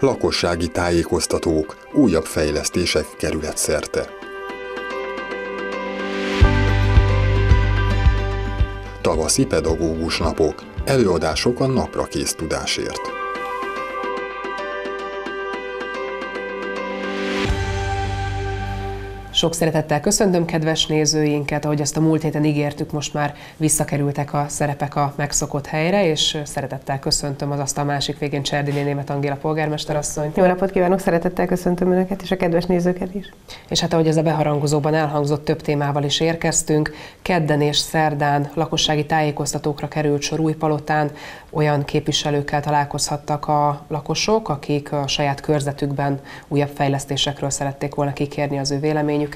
lakossági tájékoztatók, újabb fejlesztések kerület szerte. Tavaszi pedagógus napok, előadások a napra kész tudásért. Sok szeretettel köszöntöm kedves nézőinket, ahogy azt a múlt héten ígértük, most már visszakerültek a szerepek a megszokott helyre, és szeretettel köszöntöm az azt a másik végén Cserdiné Német Angéla polgármesterasszony. Jó napot kívánok, szeretettel köszöntöm Önöket és a kedves nézőket is. És hát ahogy ez a beharangozóban elhangzott, több témával is érkeztünk. Kedden és szerdán lakossági tájékoztatókra került sor Újpalotán, olyan képviselőkkel találkozhattak a lakosok, akik a saját körzetükben újabb fejlesztésekről szerették volna kikérni az ő véleményüket.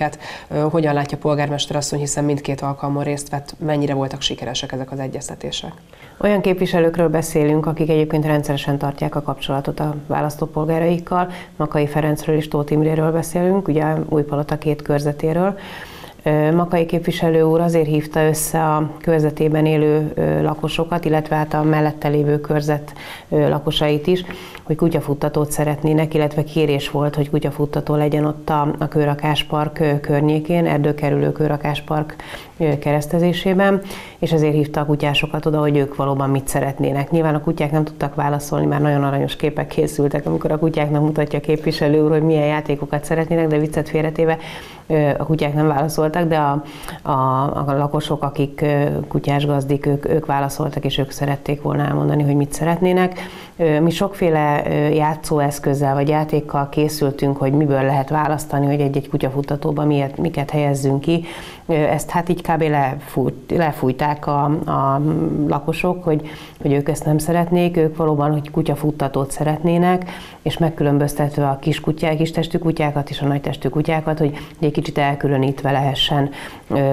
Hogyan látja polgármester asszony, hiszen mindkét alkalmon részt vett, mennyire voltak sikeresek ezek az egyeztetések? Olyan képviselőkről beszélünk, akik egyébként rendszeresen tartják a kapcsolatot a választópolgáraikkal. Makai Ferencről és Tóth Imréről beszélünk, ugye Újpalota két körzetéről. Makai képviselő úr azért hívta össze a körzetében élő lakosokat, illetve hát a mellette lévő körzet lakosait is, hogy kutyafuttatót szeretnének, illetve kérés volt, hogy kutyafuttató legyen ott a, a Kőrakáspark környékén, erdőkerülő Kőrakáspark keresztezésében, és ezért hívta a kutyásokat oda, hogy ők valóban mit szeretnének. Nyilván a kutyák nem tudtak válaszolni, már nagyon aranyos képek készültek, amikor a kutyáknak mutatja a képviselő úr, hogy milyen játékokat szeretnének, de viccet félretéve a kutyák nem válaszoltak, de a, a, a lakosok, akik kutyás gazdik, ők, ők válaszoltak, és ők szerették volna elmondani, hogy mit szeretnének. Mi sokféle játszóeszközzel vagy játékkal készültünk, hogy miből lehet választani, hogy egy-egy kutyafutatóba miért, miket helyezzünk ki. Ezt hát így kb. Lefújt, lefújták a, a lakosok, hogy, hogy ők ezt nem szeretnék, ők valóban, hogy kutyafuttatót szeretnének, és megkülönböztetve a kis kutyák, kis testű kutyákat és a nagy testű kutyákat, hogy egy kicsit elkülönítve lehessen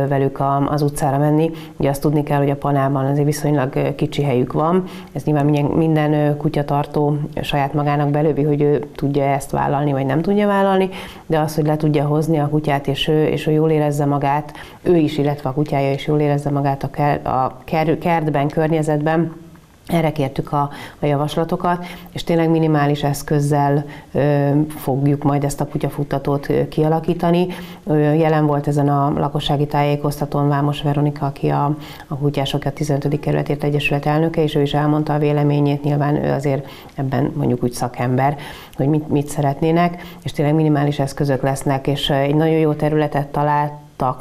velük az utcára menni. Ugye azt tudni kell, hogy a panában azért viszonylag kicsi helyük van, ez nyilván minden, minden kutyatartó saját magának belővi, hogy ő tudja ezt vállalni, vagy nem tudja vállalni, de az, hogy le tudja hozni a kutyát, és ő, és ő jól érezze magát, ő is, illetve a kutyája is jól érezze magát a, ker, a kertben, környezetben, erre kértük a, a javaslatokat, és tényleg minimális eszközzel ö, fogjuk majd ezt a kutyafuttatót kialakítani. Ö, jelen volt ezen a lakossági tájékoztatón Vámos Veronika, aki a, a kutyások a 15. kerületért egyesület elnöke, és ő is elmondta a véleményét, nyilván ő azért ebben mondjuk úgy szakember, hogy mit, mit szeretnének, és tényleg minimális eszközök lesznek, és egy nagyon jó területet talált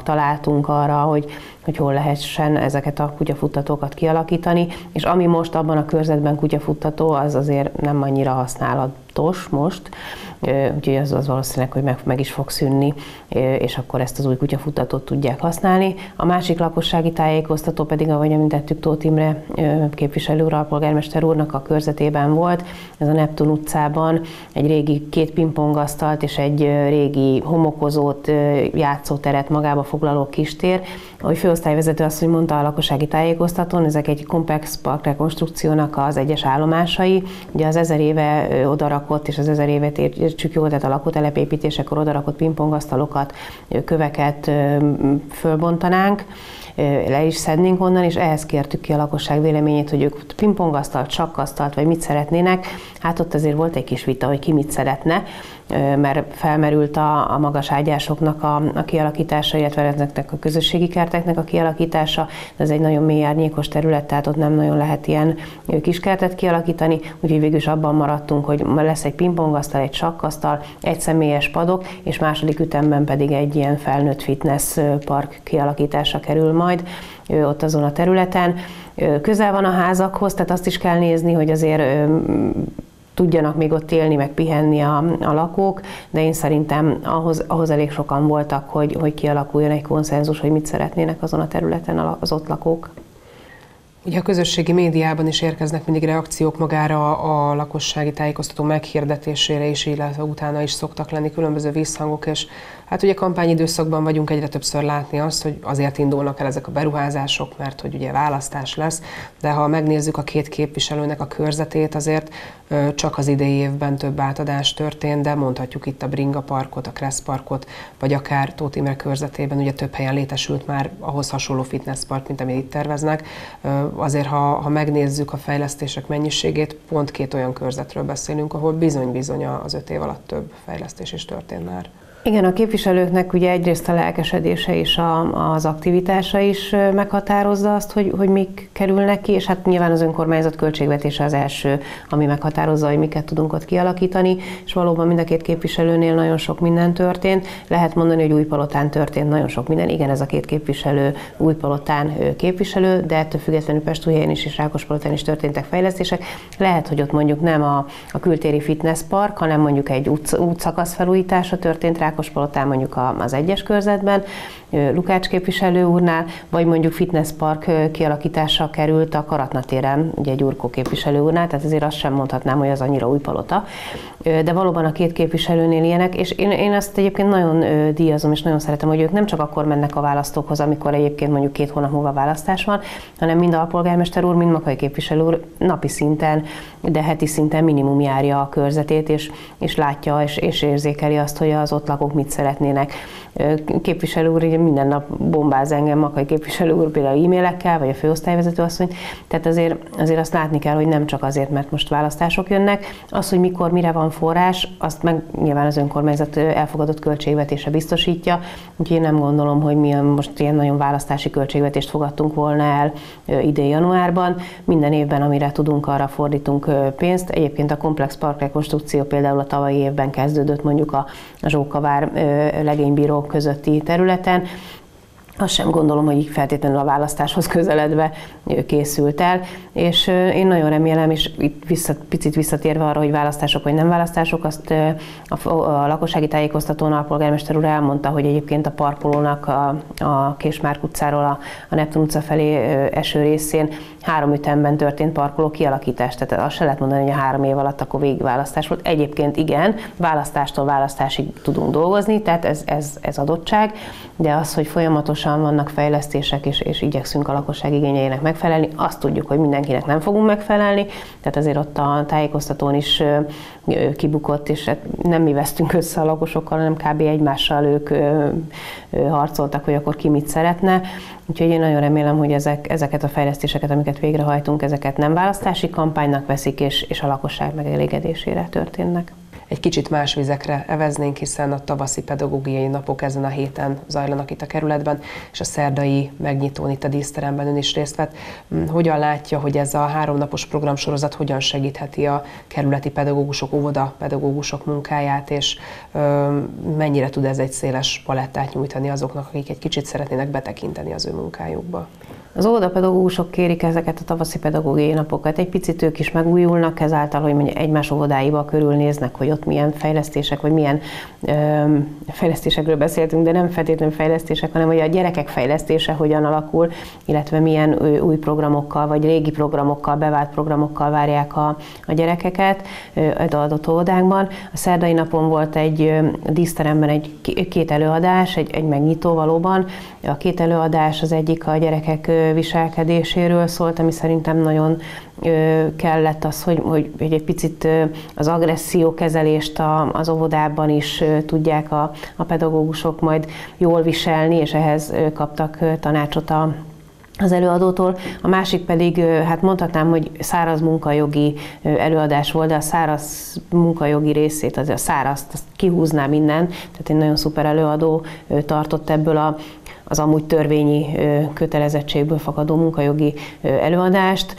találtunk arra, hogy hogy hol lehessen ezeket a kutyafuttatókat kialakítani, és ami most abban a körzetben kutyafuttató, az azért nem annyira használatos most, úgyhogy az, az valószínűleg, hogy meg, meg is fog szűnni, és akkor ezt az új kutyafuttatót tudják használni. A másik lakossági tájékoztató pedig, ahogy említettük, Tóth Imre képviselő úr, polgármester úrnak a körzetében volt, ez a Neptun utcában egy régi két pingpongasztalt és egy régi homokozót, játszóteret magába foglaló kistér, ahogy főosztályvezető azt, hogy mondta a lakossági tájékoztatón, ezek egy komplex park rekonstrukciónak az egyes állomásai. Ugye az ezer éve odarakott, és az ezer évet értsük jól, tehát a lakótelepépítésekor odarakott pingpongasztalokat, köveket fölbontanánk le is szednénk onnan, és ehhez kértük ki a lakosság véleményét, hogy ők pingpongasztalt, sakkasztalt, vagy mit szeretnének. Hát ott azért volt egy kis vita, hogy ki mit szeretne, mert felmerült a, a magas ágyásoknak a, a kialakítása, illetve ezeknek a közösségi kerteknek a kialakítása, ez egy nagyon mély árnyékos terület, tehát ott nem nagyon lehet ilyen kiskertet kialakítani, úgyhogy végül is abban maradtunk, hogy lesz egy pingpongasztal, egy sakkasztal, egy személyes padok, és második ütemben pedig egy ilyen felnőtt fitness park kialakítása kerül majd ott azon a területen. Közel van a házakhoz, tehát azt is kell nézni, hogy azért tudjanak még ott élni, meg pihenni a, a lakók, de én szerintem ahhoz, ahhoz elég sokan voltak, hogy, hogy kialakuljon egy konszenzus, hogy mit szeretnének azon a területen az ott lakók. Ugye a közösségi médiában is érkeznek mindig reakciók magára a lakossági tájékoztató meghirdetésére is, illetve utána is szoktak lenni különböző visszhangok, és hát ugye kampányidőszakban vagyunk egyre többször látni azt, hogy azért indulnak el ezek a beruházások, mert hogy ugye választás lesz, de ha megnézzük a két képviselőnek a körzetét, azért csak az idei évben több átadás történt, de mondhatjuk itt a Bringa parkot, a Kressz parkot, vagy akár Tóth Imre körzetében ugye több helyen létesült már ahhoz hasonló fitness park, mint amit itt terveznek azért, ha, ha megnézzük a fejlesztések mennyiségét, pont két olyan körzetről beszélünk, ahol bizony-bizony az öt év alatt több fejlesztés is történt már. Igen, a képviselőknek ugye egyrészt a lelkesedése és a, az aktivitása is meghatározza azt, hogy, hogy mik kerülnek ki, és hát nyilván az önkormányzat költségvetése az első, ami meghatározza, hogy miket tudunk ott kialakítani, és valóban mind a két képviselőnél nagyon sok minden történt. Lehet mondani, hogy Újpalotán történt nagyon sok minden. Igen, ez a két képviselő Újpalotán képviselő, de ettől függetlenül Pestújhelyen is és Rákospalotán is történtek fejlesztések. Lehet, hogy ott mondjuk nem a, a kültéri fitness park, hanem mondjuk egy út, útszakasz felújítása történt rá Rákospalotán mondjuk az egyes körzetben, Lukács képviselő úrnál, vagy mondjuk fitnesspark kialakítása került a Karatna téren, ugye Gyurkó képviselő úrnál, tehát azért azt sem mondhatnám, hogy az annyira új palota. De valóban a két képviselőnél ilyenek, és én, én azt egyébként nagyon díjazom, és nagyon szeretem, hogy ők nem csak akkor mennek a választókhoz, amikor egyébként mondjuk két hónap múlva választás van, hanem mind a polgármester úr, mind Makai képviselő úr napi szinten, de heti szinten minimum járja a körzetét, és, és látja és, és érzékeli azt, hogy az ott lakók mit szeretnének. Képviselő úr ugye minden nap bombáz engem, Makai képviselő úr például e-mailekkel, vagy a főosztályvezető asszony. Tehát azért, azért azt látni kell, hogy nem csak azért, mert most választások jönnek. Az, hogy mikor, mire van forrás, azt meg nyilván az önkormányzat elfogadott költségvetése biztosítja. Úgyhogy én nem gondolom, hogy mi most ilyen nagyon választási költségvetést fogadtunk volna el idén januárban. Minden évben, amire tudunk, arra fordítunk pénzt. Egyébként a komplex parkrekonstrukció például a tavalyi évben kezdődött mondjuk a Legénybíró közötti területen, azt sem gondolom, hogy így feltétlenül a választáshoz közeledve készült el, és én nagyon remélem, és itt vissza, picit visszatérve arra, hogy választások vagy nem választások, azt a, a lakossági tájékoztatón a polgármester úr elmondta, hogy egyébként a parkolónak a, a Késmárk utcáról a, a Neptun utca felé eső részén három ütemben történt parkoló kialakítás. Tehát azt se lehet mondani, hogy a három év alatt akkor végigválasztás volt. Egyébként igen, választástól választásig tudunk dolgozni, tehát ez, ez, ez adottság, de az, hogy folyamatosan vannak fejlesztések, és, és igyekszünk a lakosság igényeinek megfelelni, azt tudjuk, hogy mindenkinek nem fogunk megfelelni, tehát azért ott a tájékoztatón is kibukott, és hát nem mi vesztünk össze a lakosokkal, hanem kb. egymással ők harcoltak, hogy akkor ki mit szeretne. Úgyhogy én nagyon remélem, hogy ezek, ezeket a fejlesztéseket, amiket végrehajtunk, ezeket nem választási kampánynak veszik, és, és a lakosság megelégedésére történnek egy kicsit más vizekre eveznénk, hiszen a tavaszi pedagógiai napok ezen a héten zajlanak itt a kerületben, és a szerdai megnyitón itt a díszteremben ön is részt vett. Mm, hogyan látja, hogy ez a háromnapos programsorozat hogyan segítheti a kerületi pedagógusok, óvoda pedagógusok munkáját, és ö, mennyire tud ez egy széles palettát nyújtani azoknak, akik egy kicsit szeretnének betekinteni az ő munkájukba? Az óvodapedagógusok kérik ezeket a tavaszi pedagógiai napokat. Egy picit ők is megújulnak ezáltal, hogy mondjuk egymás óvodáiba körülnéznek, hogy ott milyen fejlesztések, vagy milyen ö, fejlesztésekről beszéltünk, de nem feltétlenül fejlesztések, hanem hogy a gyerekek fejlesztése hogyan alakul, illetve milyen új programokkal, vagy régi programokkal, bevált programokkal várják a, a gyerekeket az adott óvodákban. A szerdai napon volt egy díszteremben egy két előadás, egy, egy megnyitó valóban. A két előadás az egyik a gyerekek viselkedéséről szólt, ami szerintem nagyon kellett az, hogy, hogy egy picit az agresszió kezelést az óvodában is tudják a, a pedagógusok majd jól viselni, és ehhez kaptak tanácsot a az előadótól, a másik pedig, hát mondhatnám, hogy száraz munkajogi előadás volt, de a száraz munkajogi részét, az a száraz, azt kihúznám minden, tehát egy nagyon szuper előadó tartott ebből a az amúgy törvényi kötelezettségből fakadó munkajogi előadást.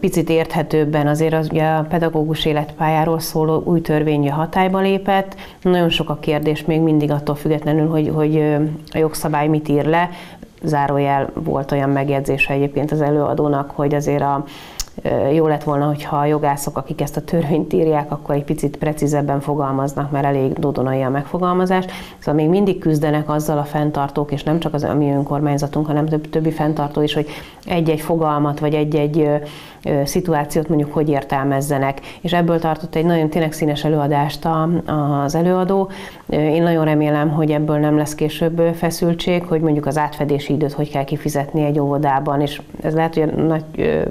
Picit érthetőbben azért az, ugye a pedagógus életpályáról szóló új törvény hatályba lépett. Nagyon sok a kérdés még mindig attól függetlenül, hogy, hogy a jogszabály mit ír le. Zárójel volt olyan megjegyzése egyébként az előadónak, hogy azért a jó lett volna, hogyha a jogászok, akik ezt a törvényt írják, akkor egy picit precízebben fogalmaznak, mert elég dodonai a megfogalmazás. Szóval még mindig küzdenek azzal a fenntartók, és nem csak az a mi önkormányzatunk, hanem több, többi fenntartó is, hogy egy-egy fogalmat, vagy egy-egy szituációt mondjuk hogy értelmezzenek. És ebből tartott egy nagyon tényleg színes előadást az előadó. Én nagyon remélem, hogy ebből nem lesz később feszültség, hogy mondjuk az átfedési időt hogy kell kifizetni egy óvodában, és ez lehet, hogy a nagy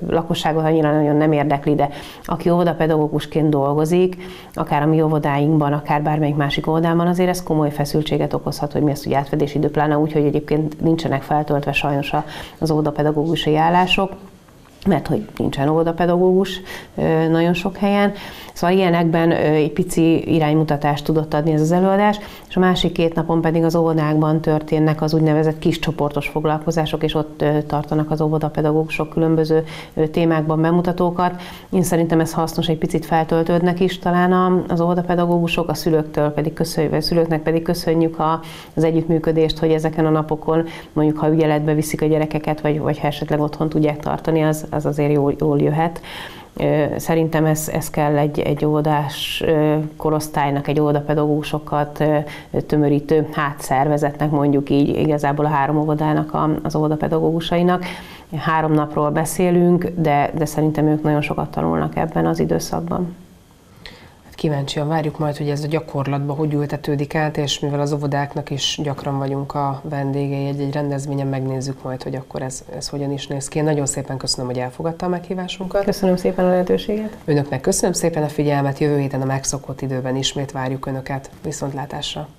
lakosságot annyira nagyon nem érdekli, de aki óvodapedagógusként dolgozik, akár a mi óvodáinkban, akár bármelyik másik óvodában, azért ez komoly feszültséget okozhat, hogy mi ezt, hogy átfedési idő, pláne úgy, hogy egyébként nincsenek feltöltve sajnos az óvodapedagógusi állások mert hogy nincsen óvodapedagógus nagyon sok helyen. Szóval ilyenekben egy pici iránymutatást tudott adni ez az előadás, és a másik két napon pedig az óvodákban történnek az úgynevezett kis csoportos foglalkozások, és ott tartanak az óvodapedagógusok különböző témákban bemutatókat. Én szerintem ez hasznos, egy picit feltöltődnek is talán az óvodapedagógusok, a szülőktől pedig köszönjük, a szülőknek pedig köszönjük az együttműködést, hogy ezeken a napokon mondjuk ha ügyeletbe viszik a gyerekeket, vagy, vagy ha esetleg otthon tudják tartani, az, az azért jól, jól jöhet. Szerintem ez, ez kell egy, egy óvodás korosztálynak, egy óvodapedagógusokat tömörítő hátszervezetnek, mondjuk így igazából a három óvodának, az óvodapedagógusainak. Három napról beszélünk, de, de szerintem ők nagyon sokat tanulnak ebben az időszakban kíváncsian várjuk majd, hogy ez a gyakorlatban hogy ültetődik át, és mivel az óvodáknak is gyakran vagyunk a vendégei egy-egy rendezvényen, megnézzük majd, hogy akkor ez, ez hogyan is néz ki. Én nagyon szépen köszönöm, hogy elfogadta a meghívásunkat. Köszönöm szépen a lehetőséget. Önöknek köszönöm szépen a figyelmet, jövő héten a megszokott időben ismét várjuk Önöket. Viszontlátásra!